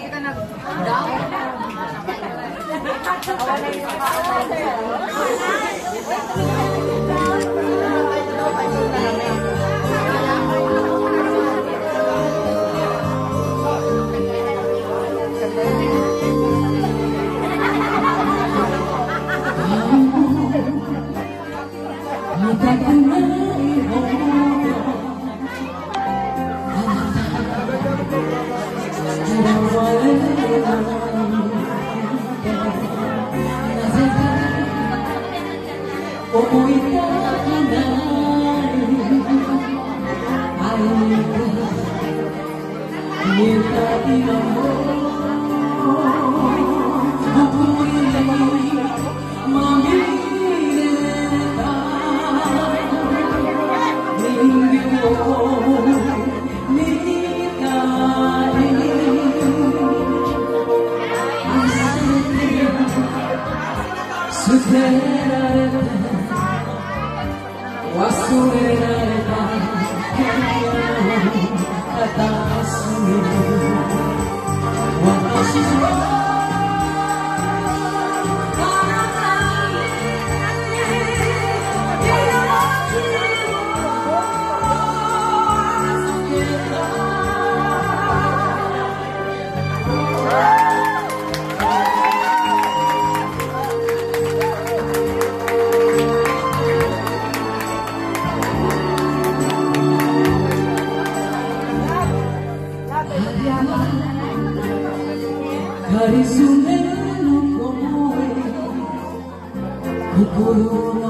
Kita nag-down. Was to be done? Can you? 心の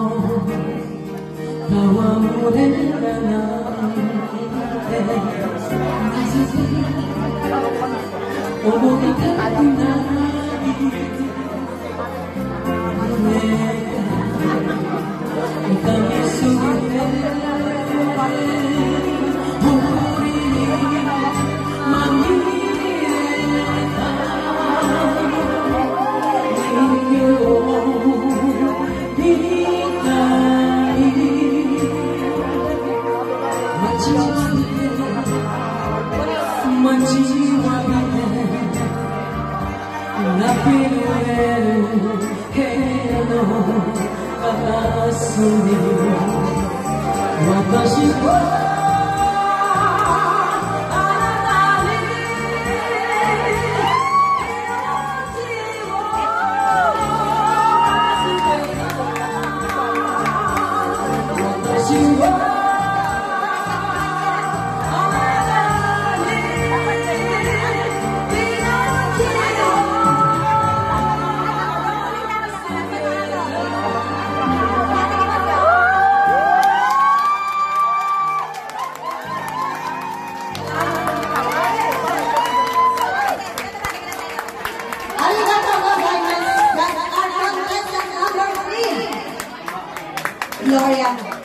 戯れがなんてなぜか思いたくない私は Gloria.